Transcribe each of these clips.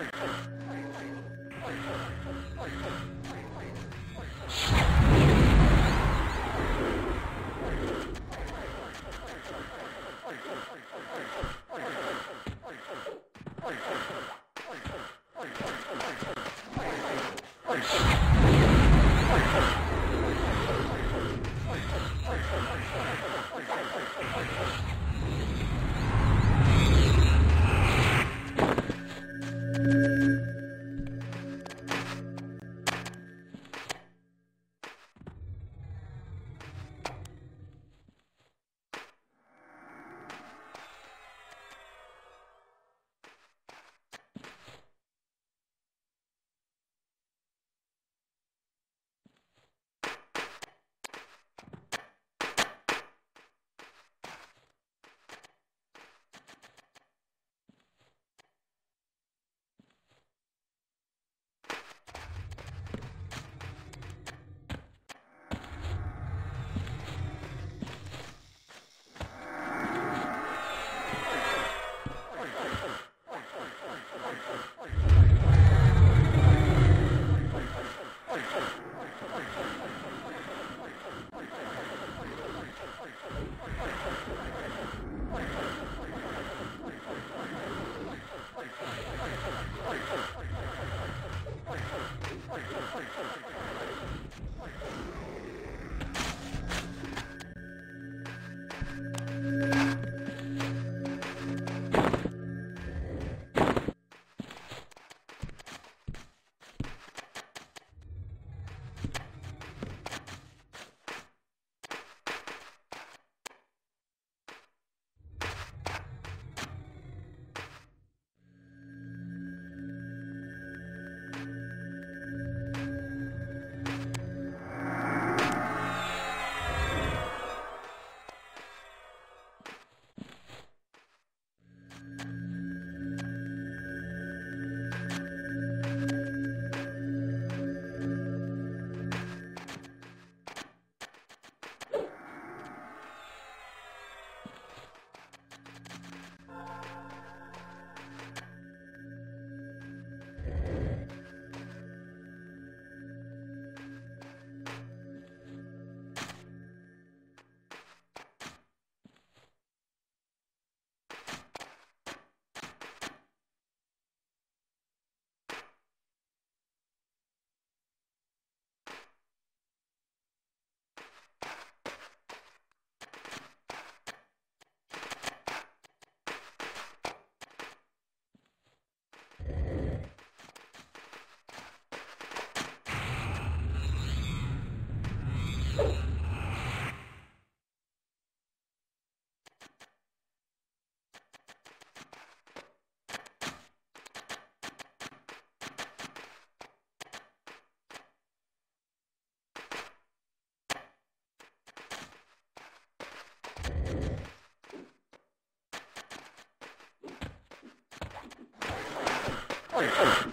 Oh, Oh,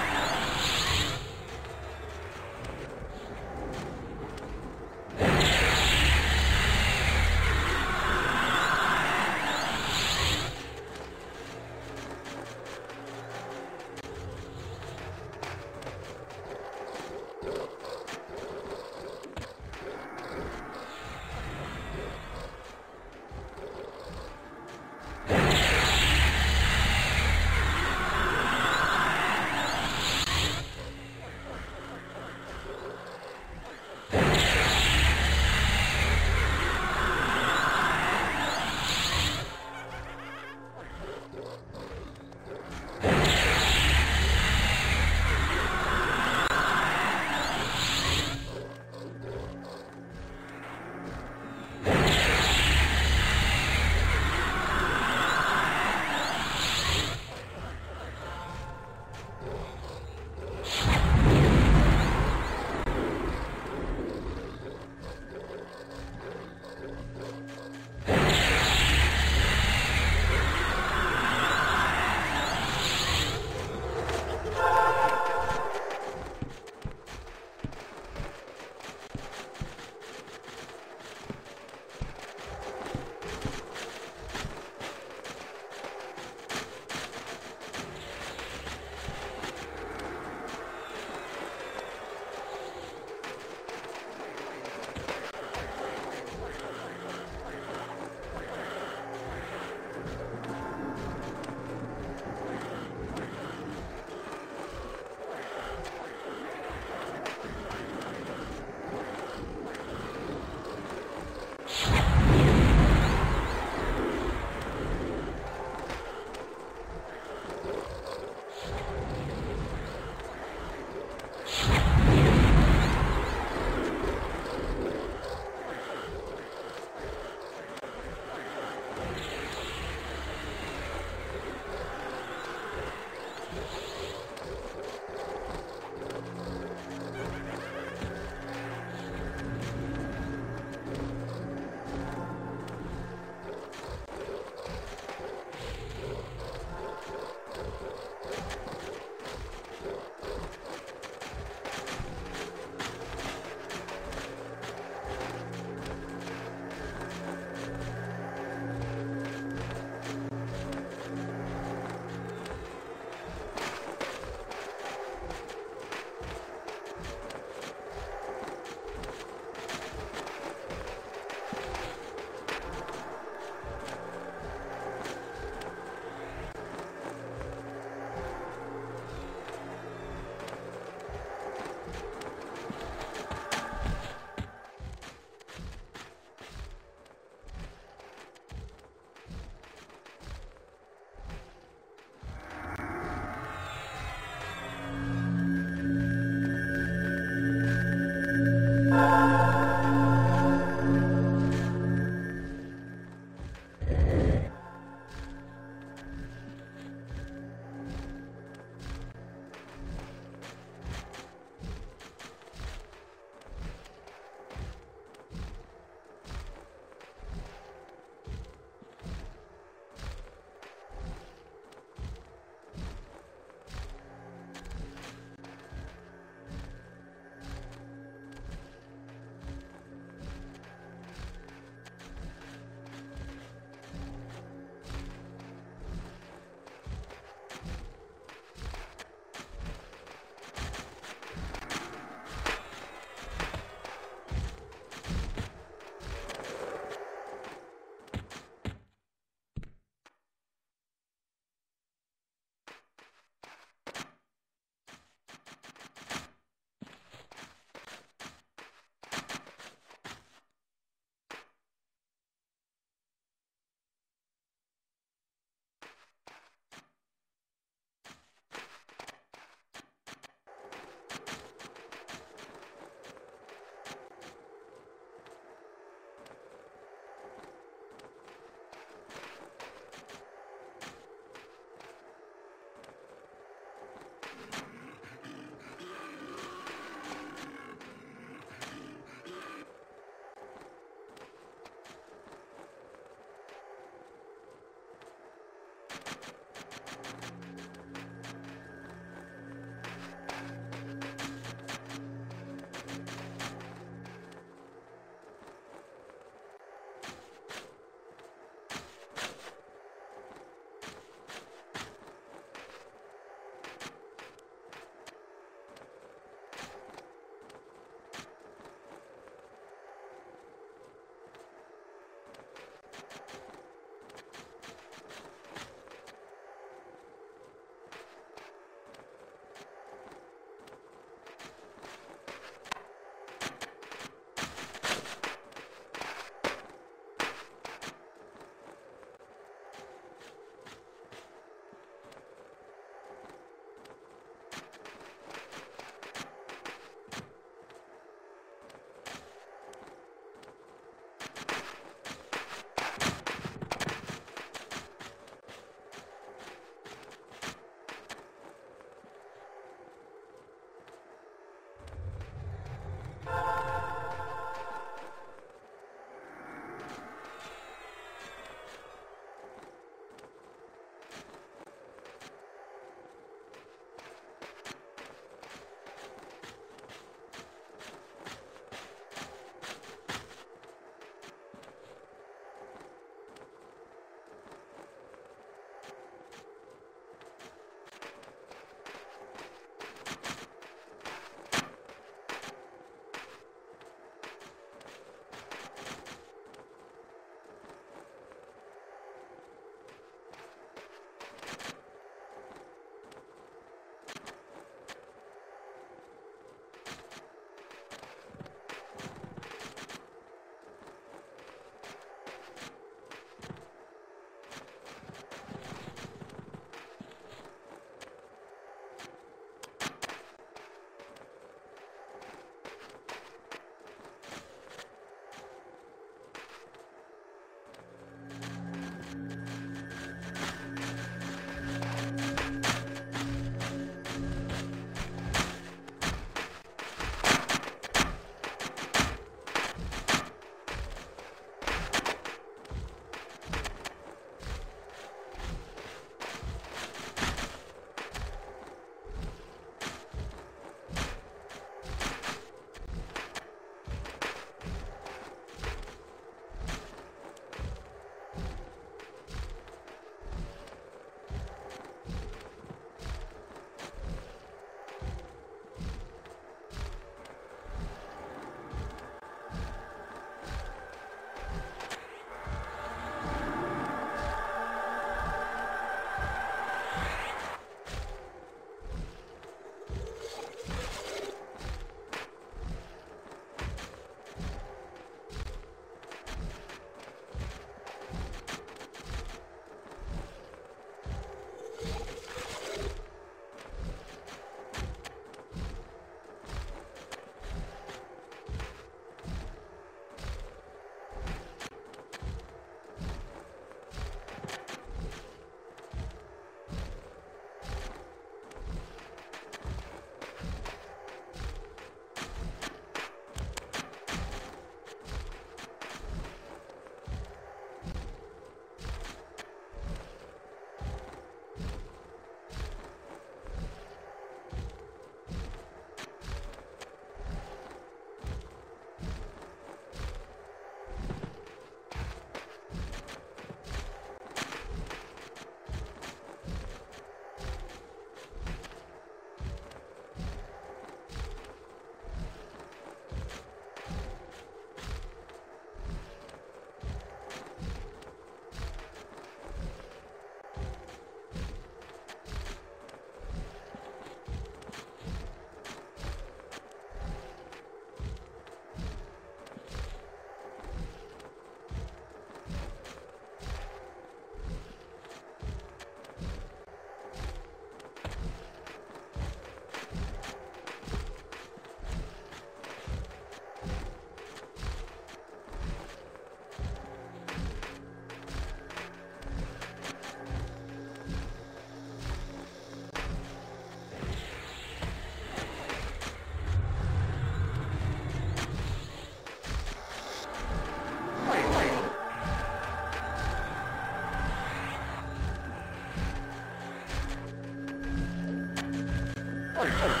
Oh.